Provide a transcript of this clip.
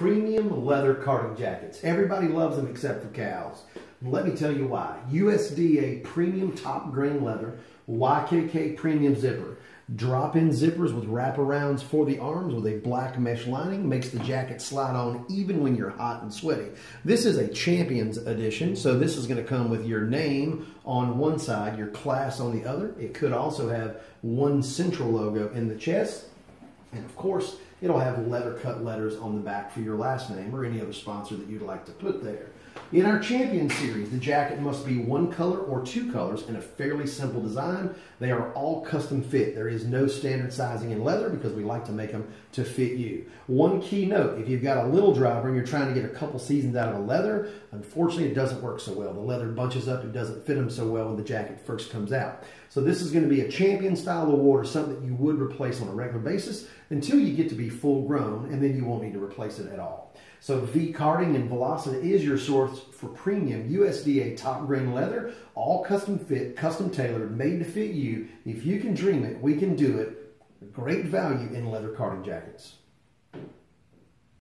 premium leather karting jackets. Everybody loves them except for cows. Let me tell you why. USDA premium top grain leather, YKK premium zipper. Drop-in zippers with wraparounds for the arms with a black mesh lining makes the jacket slide on even when you're hot and sweaty. This is a Champions edition, so this is going to come with your name on one side, your class on the other. It could also have one central logo in the chest, and of course, it'll have leather cut letters on the back for your last name or any other sponsor that you'd like to put there. In our Champion series, the jacket must be one color or two colors in a fairly simple design. They are all custom fit. There is no standard sizing in leather because we like to make them to fit you. One key note, if you've got a little driver and you're trying to get a couple seasons out of a leather, unfortunately it doesn't work so well. The leather bunches up, it doesn't fit them so well when the jacket first comes out. So this is going to be a champion style award or something that you would replace on a regular basis until you get to be full grown and then you won't need to replace it at all. So V Karting and Velocita is your source for premium USDA top grain leather, all custom fit, custom tailored, made to fit you. If you can dream it, we can do it. Great value in leather karting jackets.